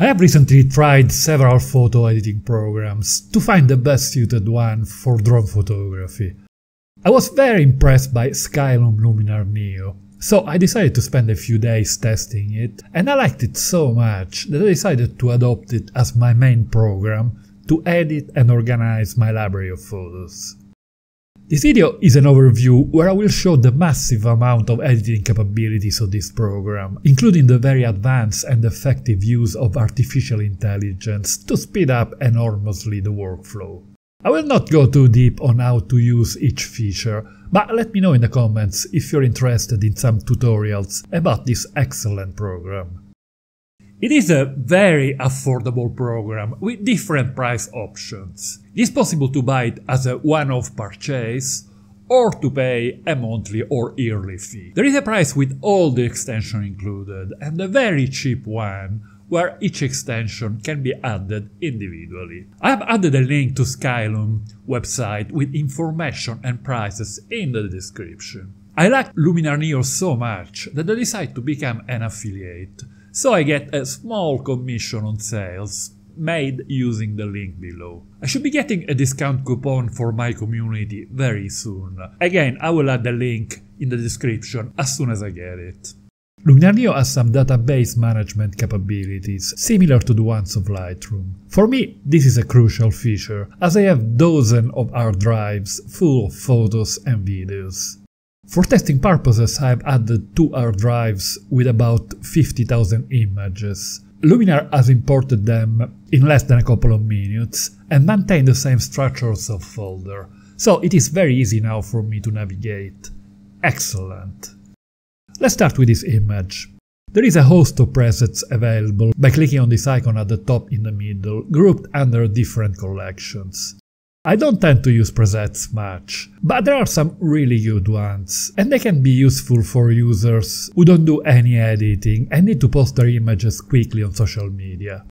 I have recently tried several photo editing programs to find the best suited one for drone photography. I was very impressed by Skylum Luminar Neo, so I decided to spend a few days testing it, and I liked it so much that I decided to adopt it as my main program to edit and organize my library of photos. This video is an overview where I will show the massive amount of editing capabilities of this program, including the very advanced and effective use of artificial intelligence to speed up enormously the workflow. I will not go too deep on how to use each feature, but let me know in the comments if you're interested in some tutorials about this excellent program. It is a very affordable program with different price options. It is possible to buy it as a one-off purchase or to pay a monthly or yearly fee. There is a price with all the extension included and a very cheap one where each extension can be added individually. I have added a link to Skylum website with information and prices in the description. I like Luminar Neo so much that I decided to become an affiliate so I get a small commission on sales made using the link below. I should be getting a discount coupon for my community very soon. Again, I will add the link in the description as soon as I get it. Luminar Neo has some database management capabilities, similar to the ones of Lightroom. For me, this is a crucial feature, as I have dozens of hard drives full of photos and videos. For testing purposes I have added two hard drives with about 50,000 images. Luminar has imported them in less than a couple of minutes and maintained the same structures of folder, so it is very easy now for me to navigate. Excellent! Let's start with this image. There is a host of presets available by clicking on this icon at the top in the middle, grouped under different collections. I don't tend to use presets much, but there are some really good ones, and they can be useful for users who don't do any editing and need to post their images quickly on social media.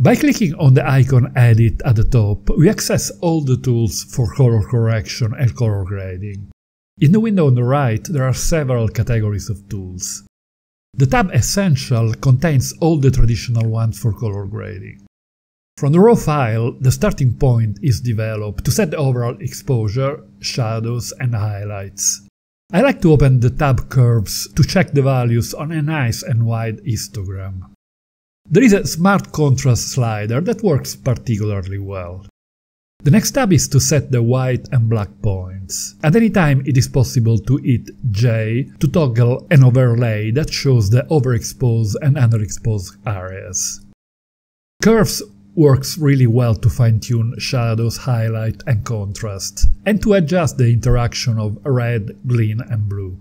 By clicking on the icon Edit at the top, we access all the tools for color correction and color grading. In the window on the right, there are several categories of tools. The tab Essential contains all the traditional ones for color grading. From the raw file, the starting point is developed to set the overall exposure, shadows and highlights. I like to open the tab curves to check the values on a nice and wide histogram. There is a smart contrast slider that works particularly well. The next tab is to set the white and black points. At any time it is possible to hit J to toggle an overlay that shows the overexposed and underexposed areas. Curves works really well to fine-tune shadows, highlight and contrast, and to adjust the interaction of red, green and blue.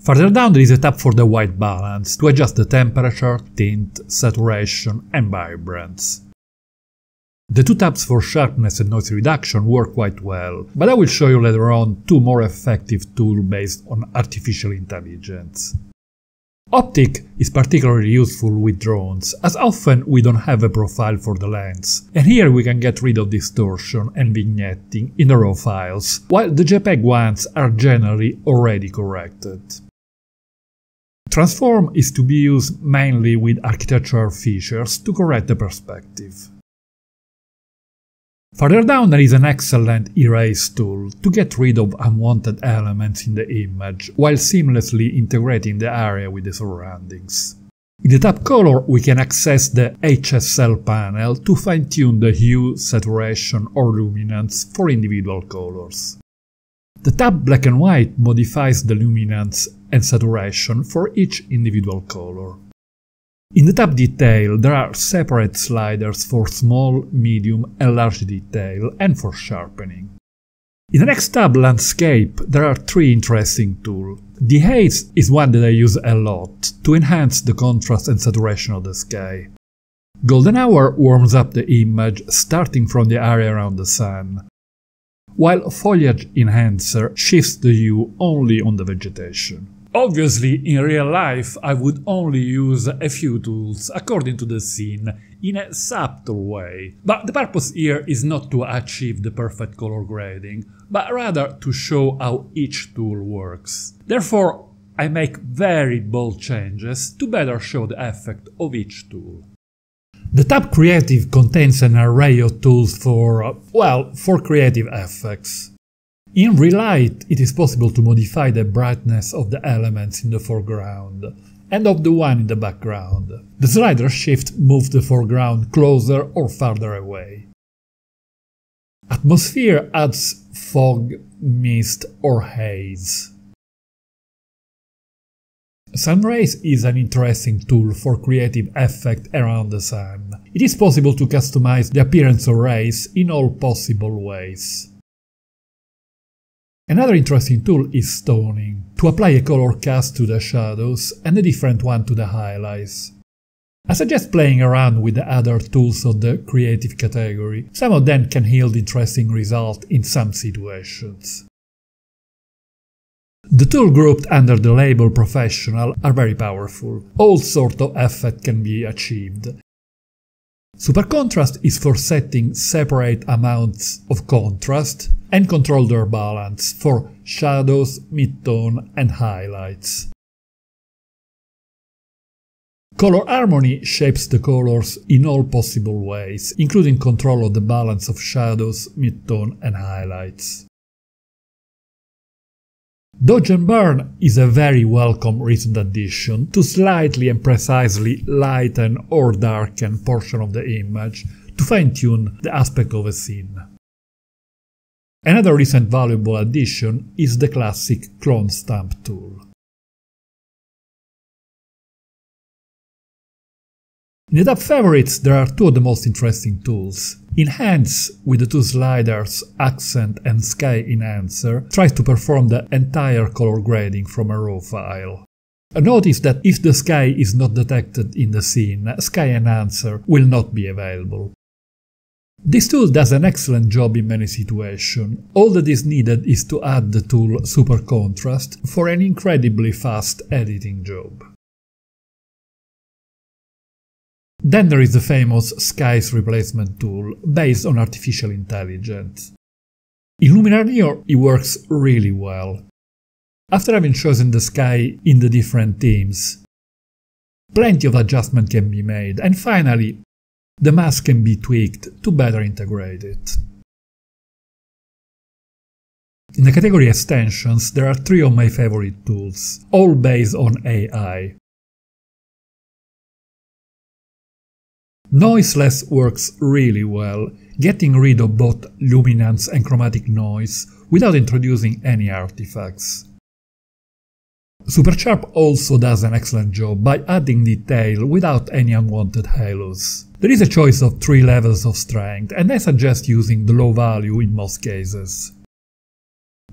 Further down there is a tab for the white balance, to adjust the temperature, tint, saturation and vibrance. The two tabs for sharpness and noise reduction work quite well, but I will show you later on two more effective tools based on artificial intelligence. Optic is particularly useful with drones, as often we don't have a profile for the lens, and here we can get rid of distortion and vignetting in the raw files, while the JPEG ones are generally already corrected. Transform is to be used mainly with architectural features to correct the perspective. Further down there is an excellent erase tool to get rid of unwanted elements in the image while seamlessly integrating the area with the surroundings. In the tab color we can access the HSL panel to fine-tune the hue, saturation or luminance for individual colors. The tab black and white modifies the luminance and saturation for each individual color. In the tab detail there are separate sliders for small, medium and large detail and for sharpening. In the next tab landscape there are three interesting tools. Dehaze is one that I use a lot to enhance the contrast and saturation of the sky. Golden Hour warms up the image starting from the area around the sun, while Foliage Enhancer shifts the hue only on the vegetation. Obviously, in real life, I would only use a few tools according to the scene, in a subtle way. But the purpose here is not to achieve the perfect color grading, but rather to show how each tool works. Therefore, I make very bold changes to better show the effect of each tool. The tab Creative contains an array of tools for, well, for creative effects. In Relight, it is possible to modify the brightness of the elements in the foreground and of the one in the background. The slider shift moves the foreground closer or farther away. Atmosphere adds fog, mist or haze. Sunrays is an interesting tool for creative effect around the sun. It is possible to customize the appearance of rays in all possible ways. Another interesting tool is stoning, to apply a color cast to the shadows and a different one to the highlights. I suggest playing around with the other tools of the creative category, some of them can yield interesting results in some situations. The tools grouped under the label Professional are very powerful. All sorts of effect can be achieved. Super contrast is for setting separate amounts of contrast and control their balance for shadows, midtone and highlights. Color harmony shapes the colors in all possible ways, including control of the balance of shadows, midtone and highlights. Dodge and Burn is a very welcome recent addition to slightly and precisely lighten or darken portion of the image to fine-tune the aspect of a scene. Another recent valuable addition is the classic clone stamp tool. In the favorites there are two of the most interesting tools. Enhance with the two sliders Accent and Sky Enhancer tries to perform the entire color grading from a raw file. Notice that if the sky is not detected in the scene, Sky Enhancer will not be available. This tool does an excellent job in many situations. All that is needed is to add the tool Super Contrast for an incredibly fast editing job. Then there is the famous Skies replacement tool, based on artificial intelligence. In Luminar Neo it works really well. After having chosen the sky in the different themes, plenty of adjustment can be made, and finally, the mask can be tweaked to better integrate it. In the category extensions, there are three of my favorite tools, all based on AI. Noiseless works really well, getting rid of both luminance and chromatic noise without introducing any artifacts. Supersharp also does an excellent job by adding detail without any unwanted halos. There is a choice of three levels of strength and I suggest using the low value in most cases.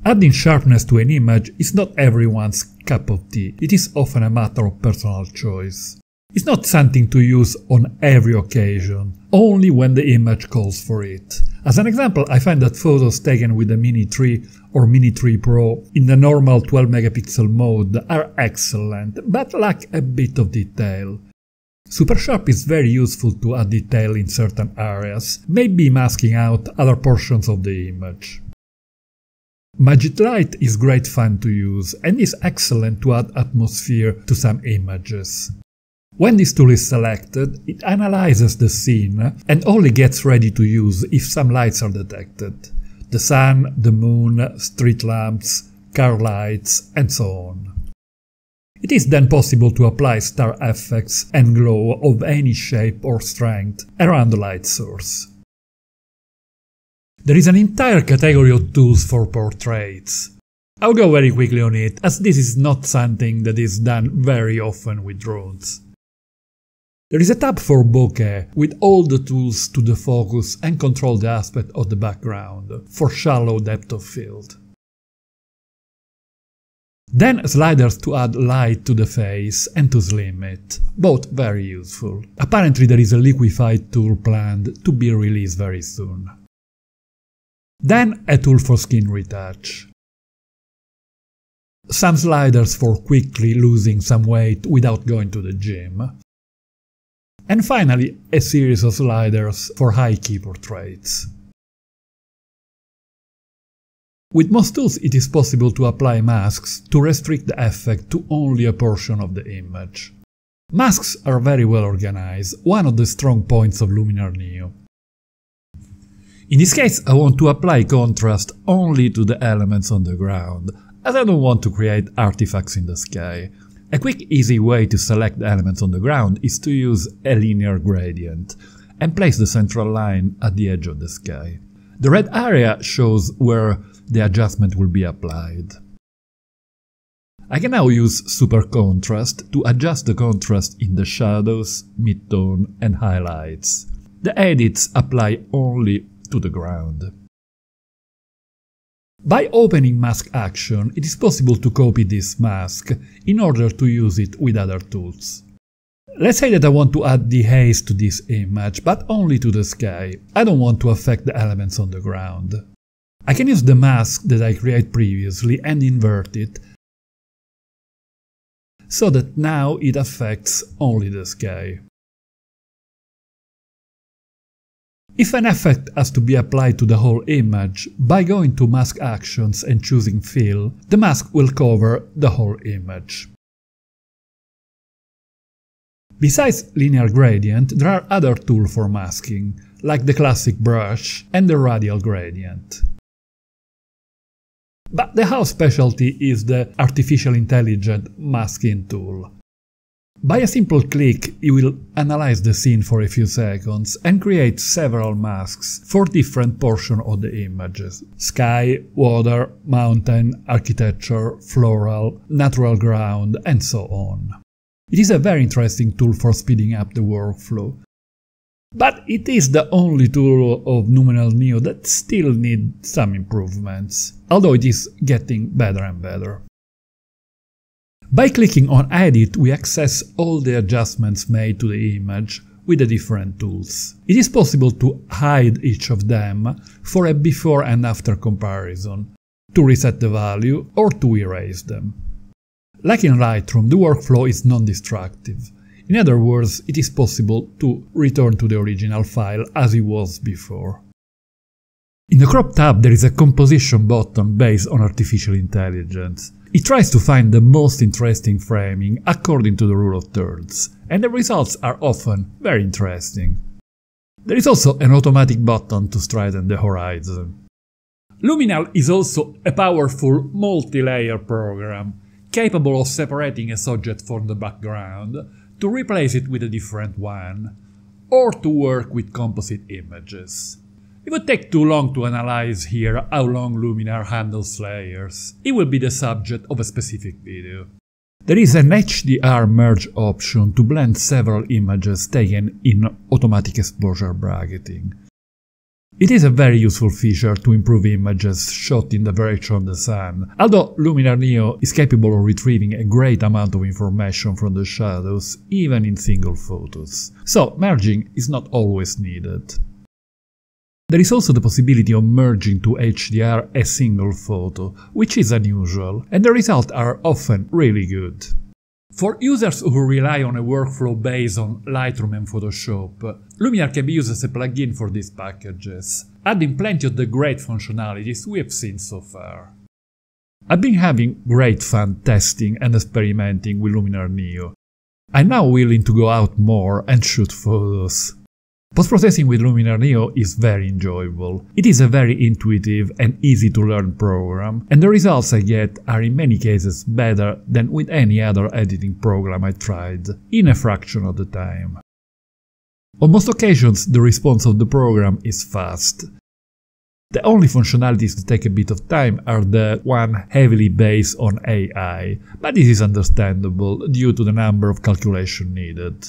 Adding sharpness to an image is not everyone's cup of tea, it is often a matter of personal choice. It's not something to use on every occasion, only when the image calls for it. As an example, I find that photos taken with the Mini 3 or Mini 3 Pro in the normal 12 megapixel mode are excellent, but lack a bit of detail. Supersharp is very useful to add detail in certain areas, maybe masking out other portions of the image. Magic Light is great fun to use and is excellent to add atmosphere to some images. When this tool is selected, it analyzes the scene and only gets ready to use if some lights are detected. The sun, the moon, street lamps, car lights, and so on. It is then possible to apply star effects and glow of any shape or strength around the light source. There is an entire category of tools for portraits. I'll go very quickly on it, as this is not something that is done very often with drones. There is a tab for bokeh with all the tools to defocus and control the aspect of the background for shallow depth of field. Then sliders to add light to the face and to slim it, both very useful. Apparently there is a liquify tool planned to be released very soon. Then a tool for skin retouch. Some sliders for quickly losing some weight without going to the gym, and finally, a series of sliders for high key portraits. With most tools it is possible to apply masks to restrict the effect to only a portion of the image. Masks are very well organized, one of the strong points of Luminar Neo. In this case I want to apply contrast only to the elements on the ground, as I don't want to create artifacts in the sky. A quick easy way to select elements on the ground is to use a linear gradient and place the central line at the edge of the sky. The red area shows where the adjustment will be applied. I can now use super contrast to adjust the contrast in the shadows, midtone and highlights. The edits apply only to the ground. By opening Mask Action, it is possible to copy this mask in order to use it with other tools. Let's say that I want to add the haze to this image, but only to the sky. I don't want to affect the elements on the ground. I can use the mask that I created previously and invert it, so that now it affects only the sky. If an effect has to be applied to the whole image, by going to Mask Actions and choosing Fill, the mask will cover the whole image. Besides linear gradient, there are other tools for masking, like the classic brush and the radial gradient. But the house specialty is the artificial intelligent masking tool. By a simple click, you will analyze the scene for a few seconds and create several masks for different portions of the images. Sky, water, mountain, architecture, floral, natural ground, and so on. It is a very interesting tool for speeding up the workflow. But it is the only tool of Luminar Neo that still needs some improvements, although it is getting better and better. By clicking on Edit, we access all the adjustments made to the image with the different tools. It is possible to hide each of them for a before and after comparison, to reset the value or to erase them. Like in Lightroom, the workflow is non-destructive. In other words, it is possible to return to the original file as it was before. In the Crop tab there is a composition button based on artificial intelligence. It tries to find the most interesting framing according to the rule of thirds, and the results are often very interesting. There is also an automatic button to straighten the horizon. Luminar is also a powerful multi-layer program, capable of separating a subject from the background to replace it with a different one, or to work with composite images. It would take too long to analyze here how long Luminar handles layers. It will be the subject of a specific video. There is an HDR merge option to blend several images taken in automatic exposure bracketing. It is a very useful feature to improve images shot in the direction of the sun, although Luminar Neo is capable of retrieving a great amount of information from the shadows, even in single photos. So merging is not always needed. There is also the possibility of merging to HDR a single photo, which is unusual, and the results are often really good. For users who rely on a workflow based on Lightroom and Photoshop, Luminar can be used as a plugin for these packages, adding plenty of the great functionalities we have seen so far. I've been having great fun testing and experimenting with Luminar Neo. I'm now willing to go out more and shoot photos. Post-processing with Luminar Neo is very enjoyable. It is a very intuitive and easy to learn program, and the results I get are in many cases better than with any other editing program I tried, in a fraction of the time. On most occasions the response of the program is fast. The only functionalities that take a bit of time are the one heavily based on AI, but this is understandable due to the number of calculations needed.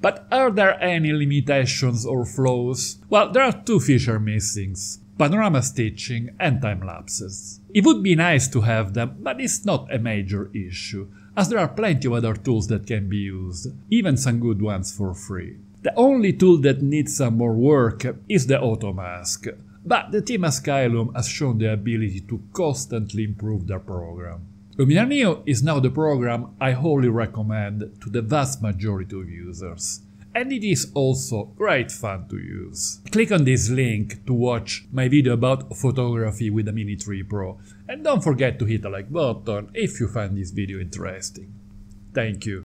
But are there any limitations or flaws? Well, there are two feature missings panorama stitching and time lapses. It would be nice to have them, but it's not a major issue, as there are plenty of other tools that can be used, even some good ones for free. The only tool that needs some more work is the Automask, but the team Skylum has shown the ability to constantly improve their program. Luminar Neo is now the program I wholly recommend to the vast majority of users. and it is also great fun to use. Click on this link to watch my video about photography with the Mini 3 Pro and don't forget to hit the like button if you find this video interesting. Thank you.